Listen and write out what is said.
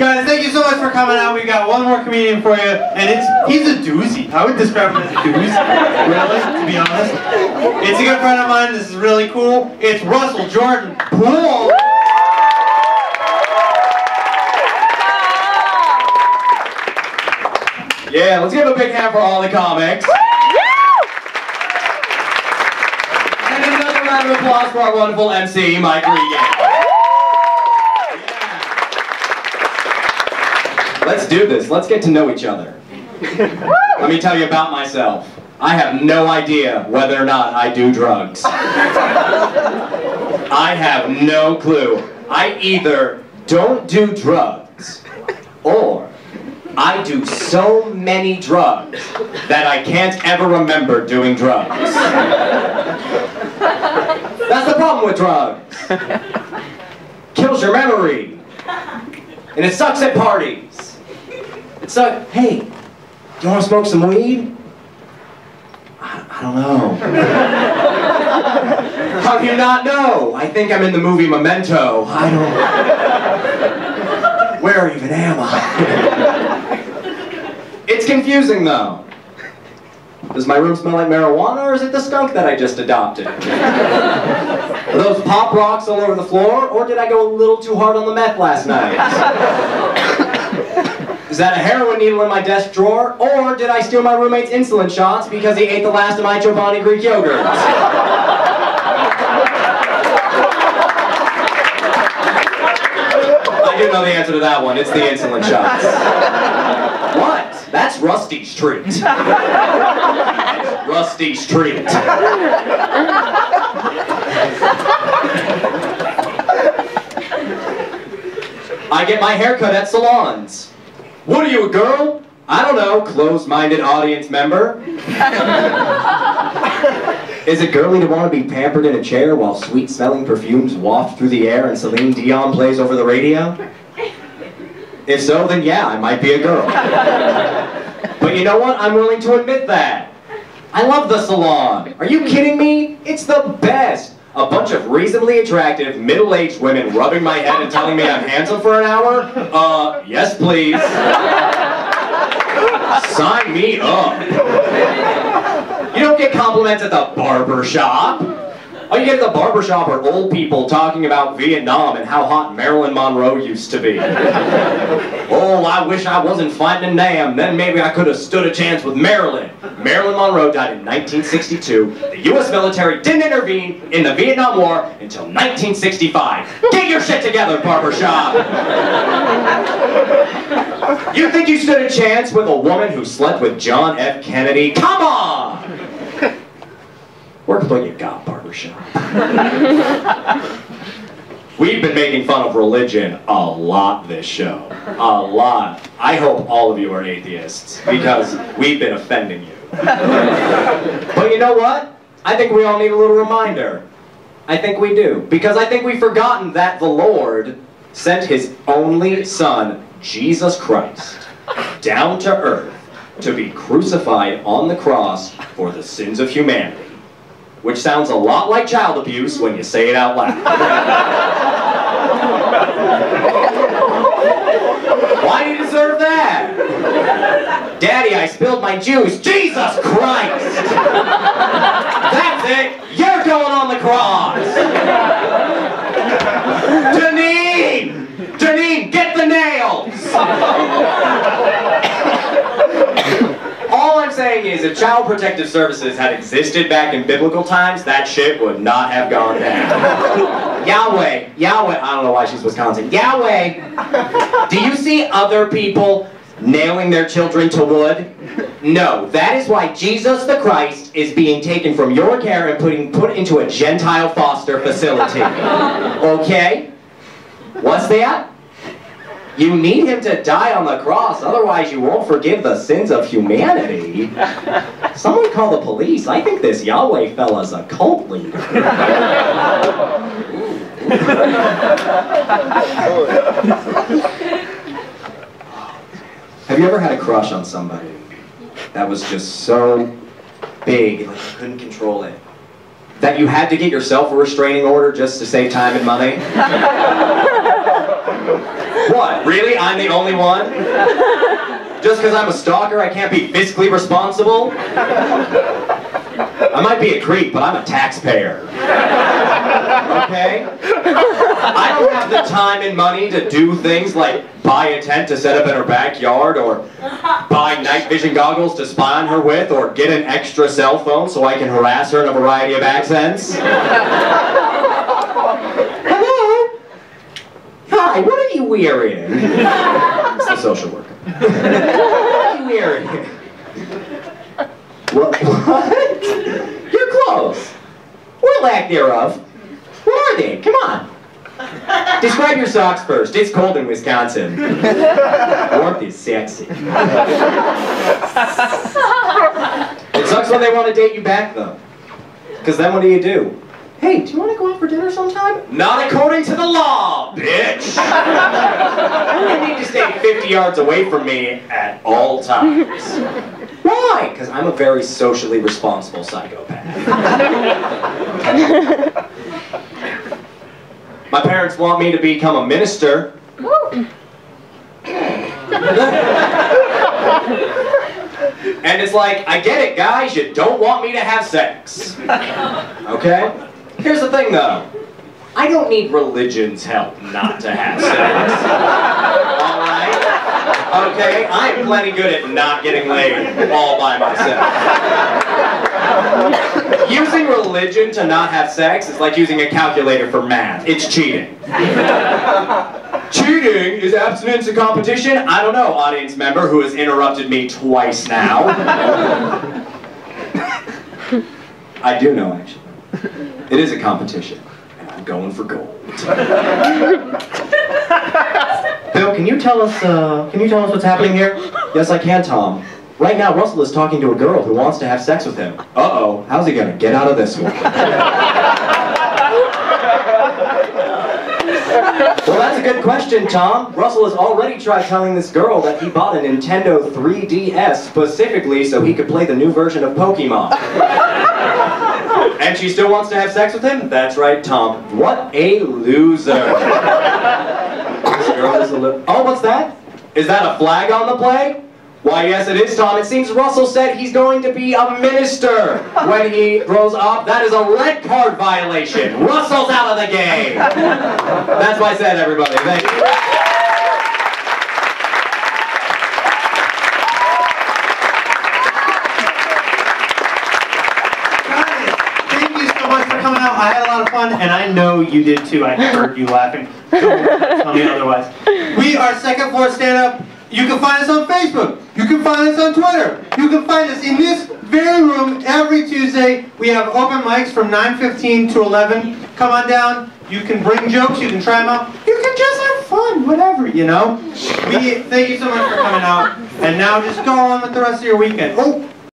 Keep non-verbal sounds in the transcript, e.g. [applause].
Guys, thank you so much for coming out. We got one more comedian for you, and it's he's a doozy. I would describe him as a doozy, really, to be honest. It's a good friend of mine. This is really cool. It's Russell Jordan Poole. Yeah, let's give a big hand for all the comics. And another round of applause for our wonderful MC, Mike Regan. Let's do this. Let's get to know each other. Let me tell you about myself. I have no idea whether or not I do drugs. [laughs] I have no clue. I either don't do drugs or I do so many drugs that I can't ever remember doing drugs. That's the problem with drugs. [laughs] Kills your memory. And it sucks at parties. Like, hey, do you want to smoke some weed? I, I don't know. [laughs] How do you not know? I think I'm in the movie Memento. I don't. Where even am I? [laughs] it's confusing though. Does my room smell like marijuana or is it the skunk that I just adopted? Are those pop rocks all over the floor or did I go a little too hard on the meth last night? [laughs] Is that a heroin needle in my desk drawer or did I steal my roommate's insulin shots because he ate the last of my Chobani Greek yogurt? I do know the answer to that one. It's the insulin shots. What? That's Rusty's treat. Rusty's treat. I get my haircut at salons. What are you, a girl? I don't know, closed-minded audience member. [laughs] Is it girly to want to be pampered in a chair while sweet-smelling perfumes waft through the air and Celine Dion plays over the radio? If so, then yeah, I might be a girl. [laughs] But you know what? I'm willing to admit that. I love the salon. Are you kidding me? It's the best. A bunch of reasonably attractive, middle-aged women rubbing my head and telling me I'm handsome for an hour? Uh, yes please. Sign me up. You don't get compliments at the barber shop. All you get at the barber shop are old people talking about Vietnam and how hot Marilyn Monroe used to be. [laughs] oh, I wish I wasn't fighting a Nam. Then maybe I could have stood a chance with Marilyn. Marilyn Monroe died in 1962. The U.S. military didn't intervene in the Vietnam War until 1965. Get your shit together, barber shop. You think you stood a chance with a woman who slept with John F. Kennedy? Come on! What you got, barbershop. We've been making fun of religion a lot this show. A lot. I hope all of you are atheists, because we've been offending you. But you know what? I think we all need a little reminder. I think we do. Because I think we've forgotten that the Lord sent his only son, Jesus Christ, down to earth to be crucified on the cross for the sins of humanity. Which sounds a lot like child abuse when you say it out loud. Why do you deserve that? Daddy, I spilled my juice. Jesus Christ! That's it! You're going on the cross! Janine! Janine, get the nails! All I'm saying is if Child Protective Services had existed back in biblical times, that shit would not have gone down. [laughs] Yahweh, Yahweh, I don't know why she's Wisconsin. Yahweh, do you see other people nailing their children to wood? No, that is why Jesus the Christ is being taken from your care and putting put into a Gentile foster facility. [laughs] Okay? What's that? You need him to die on the cross, otherwise you won't forgive the sins of humanity. [laughs] Someone call the police. I think this Yahweh fella's a cult leader. [laughs] Have you ever had a crush on somebody that was just so big, like you couldn't control it? That you had to get yourself a restraining order just to save time and money? [laughs] What, really? I'm the only one? Just because I'm a stalker, I can't be fiscally responsible? I might be a creep, but I'm a taxpayer. Okay? I don't have the time and money to do things like buy a tent to set up in her backyard, or buy night vision goggles to spy on her with, or get an extra cell phone so I can harass her in a variety of accents. Hi, what are you wearing? [laughs] It's the social worker. what are you wearing? What? [laughs] What? Your clothes. Or lack thereof. What are they? Come on. Describe your socks first. It's cold in Wisconsin. [laughs] Warmth is sexy. It sucks when they want to date you back, though. Because then what do you do? Hey, do you want to go out for dinner sometime? Not according to the law, bitch! [laughs] you need to stay 50 yards away from me at all times. Why? Because I'm a very socially responsible psychopath. [laughs] My parents want me to become a minister. and it's like, I get it, guys, you don't want me to have sex. [laughs] Okay? Here's the thing, though. I don't need religion's help not to have sex. Alright? Okay? I'm plenty good at not getting laid all by myself. Using religion to not have sex is like using a calculator for math. It's cheating. cheating is abstinence in competition? I don't know, audience member who has interrupted me twice now. I do know, actually. It is a competition, and I'm going for gold. [laughs] Bill, can you tell us? Uh, can you tell us what's happening here? Yes, I can, Tom. Right now, Russell is talking to a girl who wants to have sex with him. Uh-oh, how's he gonna get out of this one? [laughs] well, that's a good question, Tom. Russell has already tried telling this girl that he bought a Nintendo 3DS specifically so he could play the new version of Pokemon. [laughs] [laughs] And she still wants to have sex with him? That's right, Tom. What a loser. [laughs] this girl is a lo- Oh, what's that? Is that a flag on the play? Why, yes, it is, Tom. It seems Russell said he's going to be a minister when he grows up. That is a red card violation. Russell's out of the game. That's what I said, everybody. Thank you. Guys, thank you so I had a lot of fun, and I know you did too. I heard you laughing. Don't tell me otherwise. We are Second Floor Stand Up. You can find us on Facebook. You can find us on Twitter. You can find us in this very room every Tuesday. We have open mics from 9.15 to 11. Come on down. You can bring jokes. You can try them out. You can just have fun, whatever, you know? We thank you so much for coming out. And now just go on with the rest of your weekend. Oh,